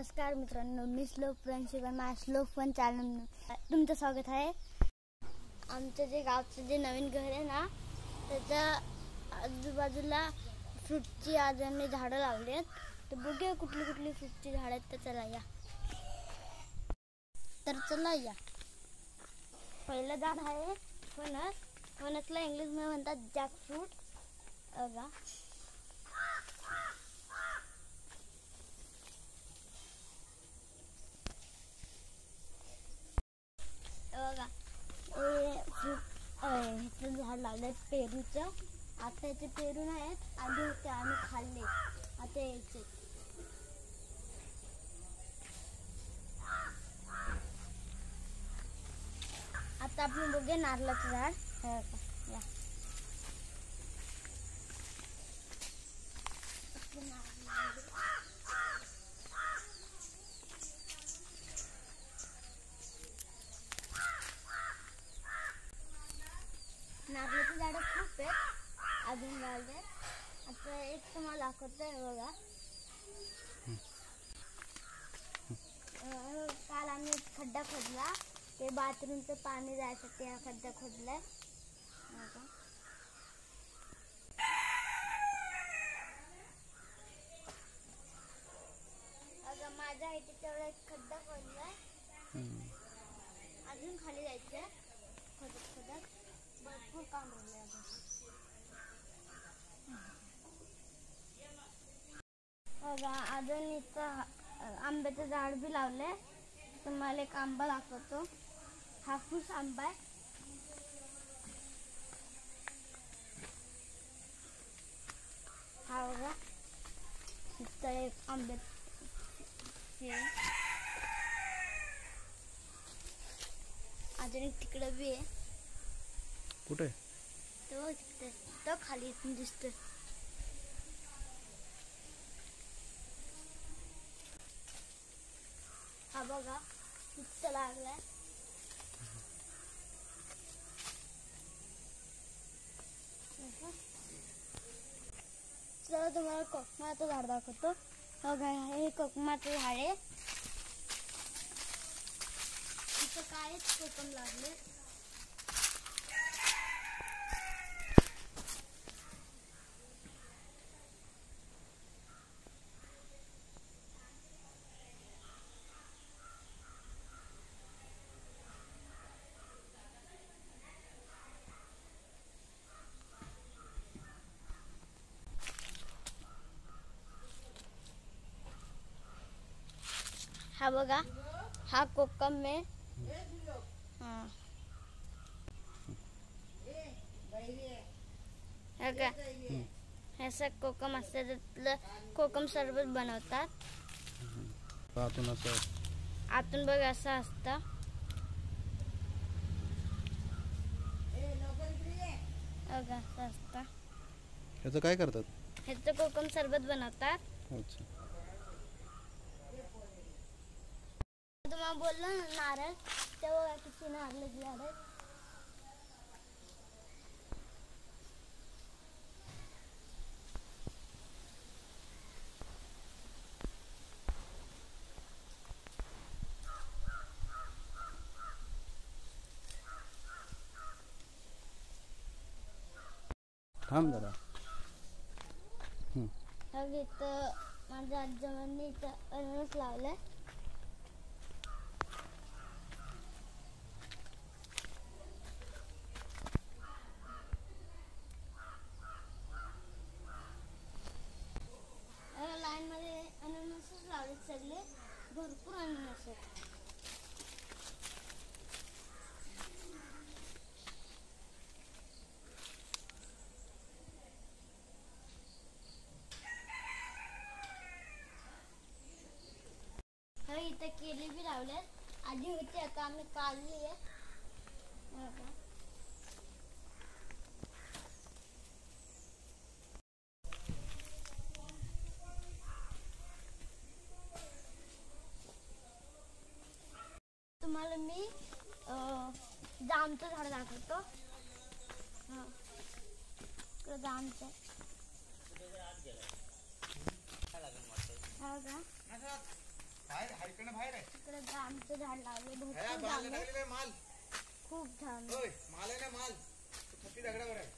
नमस्कार मित्रांनो मी श्लोक प्रिन्सिपल माझ्या श्लोक पण चॅनल तुमचं स्वागत आहे. आमचं जे गावचं जे नवीन घर आहे ना त्याच्या आजूबाजूला फ्रूटची आज आम्ही झाडं लावली आहेत. तर बघूया कुठली कुठली फ्रूटची झाडं आहेत तर चला या. तर चला या. पहिलं झाड आहे फणस. फणसला इंग्लिशमध्ये म्हणतात जॅक फ्रूट बघा हे फ्रूट ह्याचं झाड पेरूचं. आता याचे पेरू नाही आहेत आधी होते आम्ही खाल्ले. आता यायचे. आता आपण बघूया नारळाचं झाड. हो या. नारळाची झाडं खूप आहेत अजून लावले आता एक तुम्हाला दाखवतो आहे बघा? काल आम्ही एक खड्डा खोदला. ते बाथरूमचं पाणी जायसाठी हा खड्डा खोदलाय. अगं माझ्या इथे तेवढा एक खड्डा खोदलाय. अजून खाली जायचंय. खोदत खोदत. भरपूर काम राहिलंय अजून इथं आंब्याचं झाड बी लावलंय. तुम्हाला एक आंबा दाखवतो. हापूस आंबा आहे. हा बघा इथं एक आंबे अजून एक तिकडं बी आहे. कुठे? तो तिकडे तो खाली इथून दिसतोय हा बघा इथं लागलाय. चला तुम्हाला कोकमाचं झाड दाखवतो. बघा हे कोकमाचं झाड आहे. तिथं कायच कोकम लागले. हा बघा. हा कोकम हा. का असं कोकम असतं. त्यातलं कोकम सरबत बनवतात. पाहतून असं आतून बघ असं असतं. असं असतं. ह्याचं काय करतात? ह्याचं कोकम सरबत बनवतात. अच्छा तुम्हाला बोललो ना नारळ तेव्हा किती नारळाची झाड आहेत थांब जरा मग इथं माझ्या आजोबांनी इथं अननस लावलंय लाईन मध्ये अननसच लावले सगळे भरपूर अननस आहेत हो इथं केली बी लावल्यात. आधी होती आता आम्ही काढली आहे. तुम्हाला मी अं, जामचं झाड दाखवतो. हा. इकडं जामचं. हा का? इकडे जामचं झाड लावले भरपूर माल. जाम खूप जाम होय माल आहे ना माल. दगडावर आहे.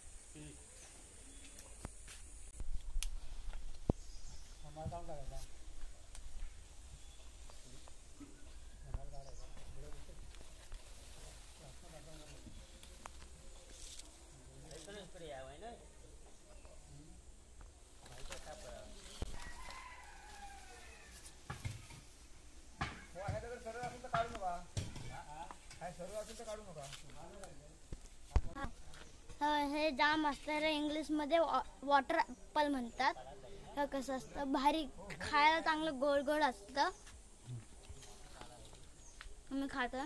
हे जाम असतं इंग्लिशमध्ये वॉ वॉटर ॲपल म्हणतात. हे कसं असतं? भारी खायला चांगलं गोड गोड असतं. मी खातो?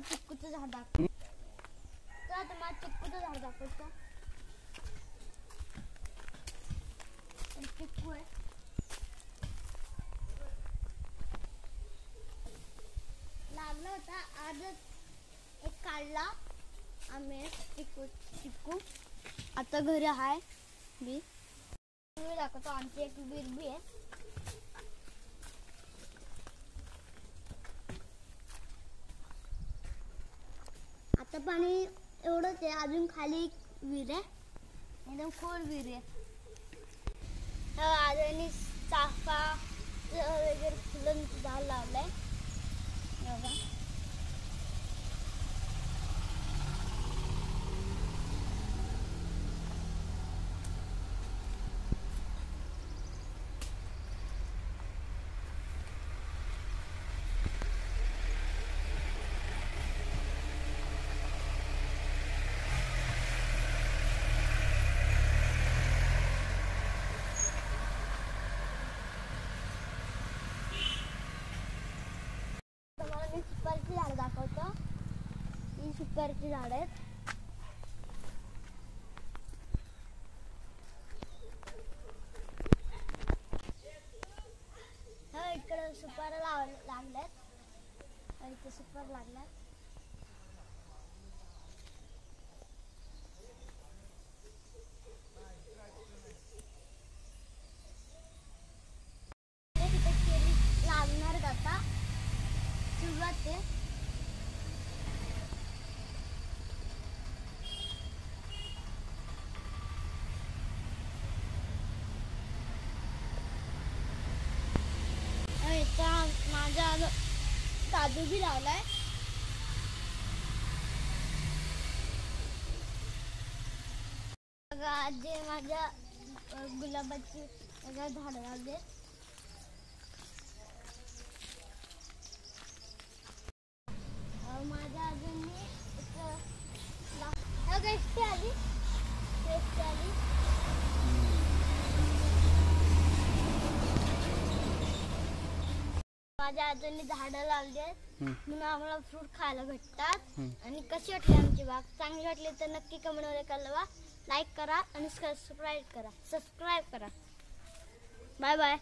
चिक्कूचं झाड दाखव. चला तुम्हाला चिक्कूचं झाड दाखवतो. चिक्कू आहे. लागला होता आजच. काढला. आम्ही चिकू चिकू आता घरी आहे बी मी दाखवतो आमची एक बिरबी आहे. आता पाणी एवढंच आहे अजून खाली एक विहीर आहे. एकदम खोल विहीर आहे. अजून चाफा वगैरे फुलं झाड लावलंय बघा तुम्हाला मी सुपारीची झाड दाखवतो ही सुपारीची झाड आहेत. हा इकडे सुपाऱ्या लाव लागल्यात. हा, इथे सुपार लागल्यात. हे तिथे केळी लागणार आहेत आता. सुरुवात आहे आणि इथं माझा काजू बी लावलाय बघा आज जे माझ्या अ, गुलाबाची बघा झाडं लावले माझ्या अजून मी एक ला- हो का, एसटी आली एसटी आली माझ्या आजोनी झाडं लावली आहेत. म्हणून आम्हाला फ्रूट खायला भेटतात. आणि कशी वाटली आमची बाग? चांगली वाटली तर नक्की कमेंटमध्ये कळवा. लाईक करा आणि सबस्क्राईब करा. सबस्क्राईब करा. Bye bye